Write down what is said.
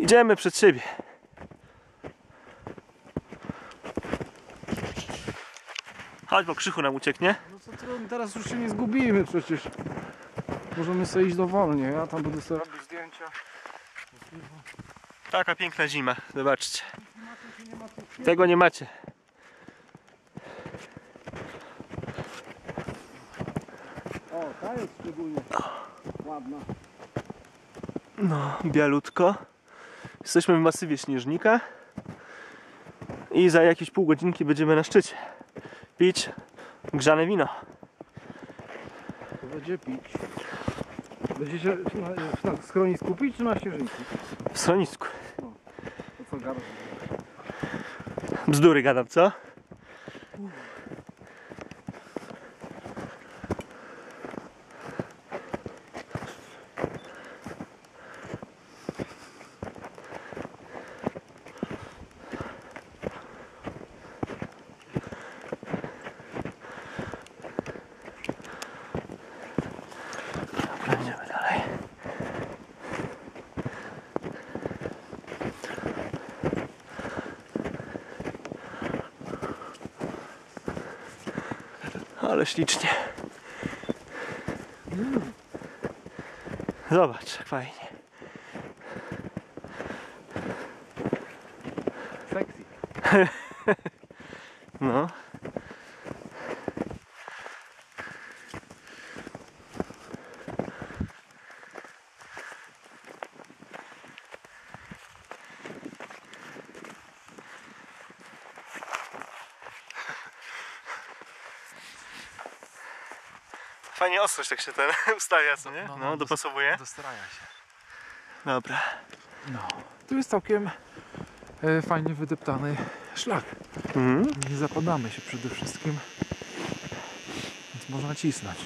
Idziemy przed siebie. Chodź, bo krzychu nam ucieknie. No co trudno, teraz już się nie zgubimy przecież. Możemy sobie iść dowolnie, ja tam będę sobie robił zdjęcia. Taka piękna zima, zobaczcie. Tego nie macie. O, ta jest szczególnie ładna. No, bialutko. Jesteśmy w masywie śnieżnika. I za jakieś pół godzinki będziemy na szczycie. Pić grzane wino. To będzie pić. Będziecie na, na schronisku pić czy na ścieżynku? W schronisku. To co gadasz? Bzdury gadam, co? Ale ślicznie. Zobacz, jak fajnie. Sexy. No. Fajnie ostrość tak się ten ustawia, co nie? No, No, no, dopasowuje. Dostraja się. Dobra. No. Tu jest całkiem e, fajnie wydeptany szlak. Mhm. Nie zapadamy się przede wszystkim. Więc można cisnąć.